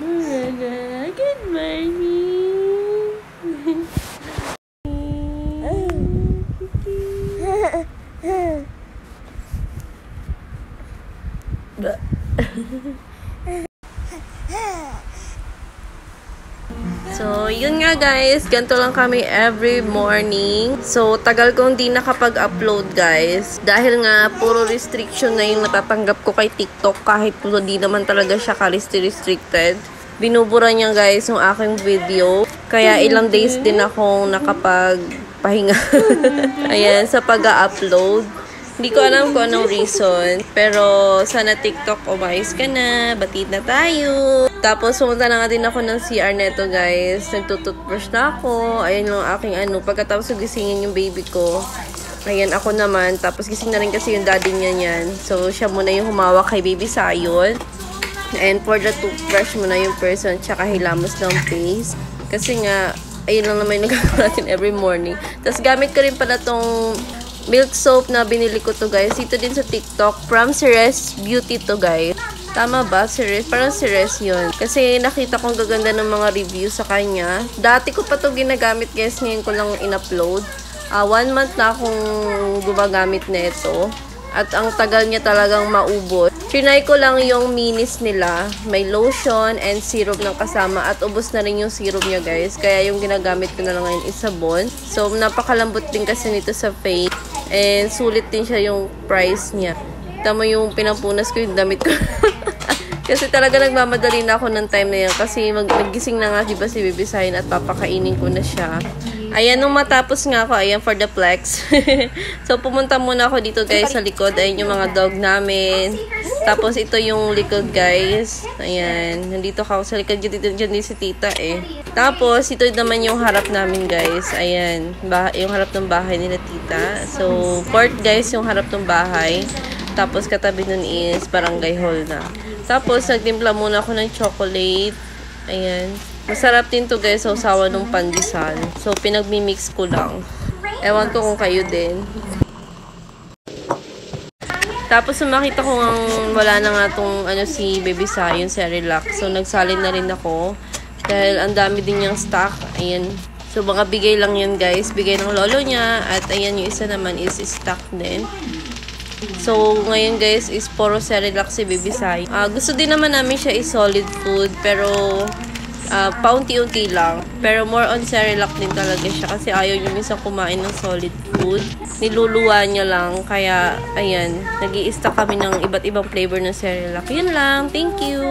Good morning. But So, yun nga guys, ganito lang kami every morning. So, tagal kong di nakapag-upload guys. Dahil nga, puro restriction na yung natatanggap ko kay TikTok kahit po di naman talaga siya ka-restricted. Binubura niya guys yung aking video. Kaya ilang days din akong nakapagpahinga. Ayan, sa pag-upload. Hindi ko alam kung anong reason. Pero sana TikTok umayos ka na. Batid na tayo. Tapos pumunta na nga din ako ng CR neto guys. Nagtututbrush na ako. Ayan yung aking ano. Pagkatapos gisingin yung baby ko. Ayan ako naman. Tapos gising na rin kasi yung daddy niya niyan. So siya muna yung humawak kay baby Sayon. And for the toothbrush muna yung person. Tsaka hilamos ng face. Kasi nga, ayun lang naman yung nagagawa natin every morning. Tapos gamit ko rin pala tong milk soap na binili ko to guys. Ito din sa TikTok. From Ceres Beauty to guys. Tama ba? Ceres? Parang Ceres yun. Kasi nakita kong gaganda ng mga review sa kanya. Dati ko pa to ginagamit guys. Ngayon ko lang in-upload. Uh, one month na akong gumagamit na ito. At ang tagal niya talagang maubos. Trinay ko lang yung minis nila. May lotion and syrup ng kasama. At ubos na rin yung syrup niya guys. Kaya yung ginagamit ko na lang ngayon is sabon. So napakalambot din kasi nito sa face. And sulit din siya yung price niya. Tama yung pinampunas ko yung damit ko. kasi talaga nagmamadali na ako ng time na yan. Kasi mag nagising na nga diba si Sign at papakainin ko na siya. Ayan, nung matapos nga ako, ayan for the flex. so, pumunta muna ako dito guys sa likod. Ayan yung mga dog namin. Tapos, ito yung likod guys. Ayan, nandito ako sa likod. Dito, dito, dito si tita eh. Tapos, ito naman yung harap namin guys. Ayan, bah yung harap ng bahay nila tita. So, court guys yung harap ng bahay. Tapos, katabi nun is barangay hall na. Tapos, nagtimpla muna ako ng chocolate. Ayan. Masarap din to guys, sausawa ng pandesal. So, pinagmi-mix ko lang. Ewan ko kung kayo din. Tapos, makita ko nga wala na nga tong ano, si Baby Sa, yung Cerelac. So, nagsalin na rin ako. Dahil ang dami din niyang stock. Ayan. So, mga bigay lang yan guys. Bigay ng lolo niya. At ayan, yung isa naman is stock din. So, ngayon guys, is puro Cerelac si Baby Sai. Uh, gusto din naman namin siya is solid food. Pero, uh, paunti-unti lang. Pero more on Cerelac din talaga siya kasi ayaw niya minsan kumain ng solid food. Niluluwa niya lang. Kaya, ayan, nag i kami ng iba't ibang flavor ng Cerelac. Yun lang. Thank you!